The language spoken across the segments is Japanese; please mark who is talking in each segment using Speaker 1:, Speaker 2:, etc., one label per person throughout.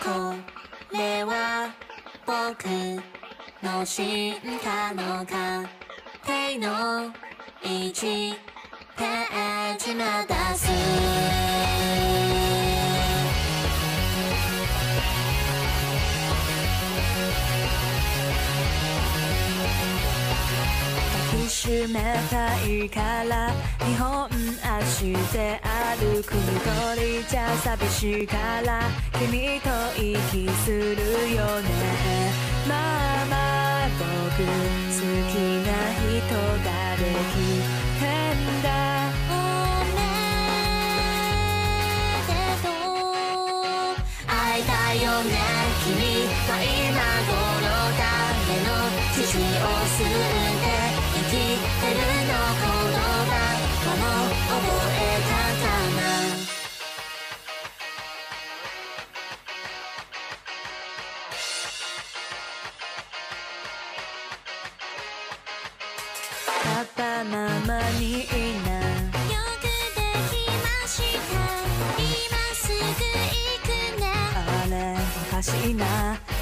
Speaker 1: これは僕の進化の過程の1ページ目です。抱きしめたいから日本足で歩く緑じゃ寂しいから君と息する。よねまあまあ僕好きな人ができてんだおめでとう会いたいよね君は今頃誰の血潮を吸っパパママにいな。よくできました。今すぐ行くね。あれおかしいな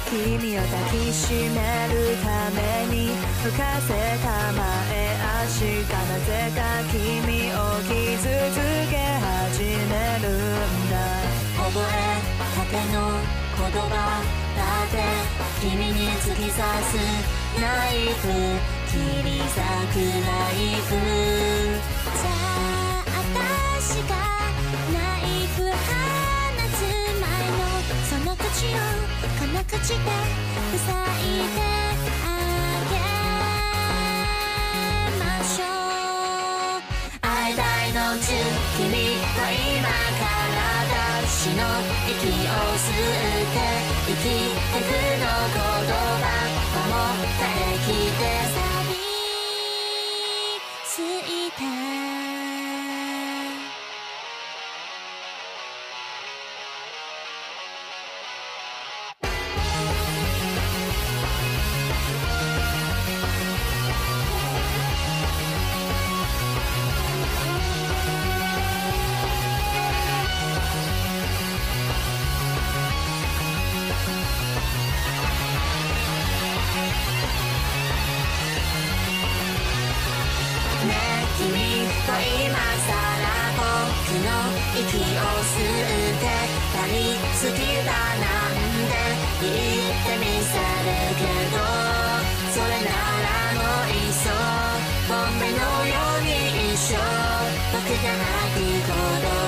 Speaker 1: 君を抱きしめるために浮かせた前足がなぜか君を傷つけ始めるんだ。覚えたての言葉だって君に突き刺すナイフ切り裂くナイフじゃあ私がナイフ放つ前のその口をこの口で塞いであげましょう会いたいの中君は今から私の息を吸って生きてくの言葉もう耐えきて。着いた僕の息を吸って大好きだなんて言ってみせるけどそれならもういっそボンベのように一生僕が泣く言葉捨て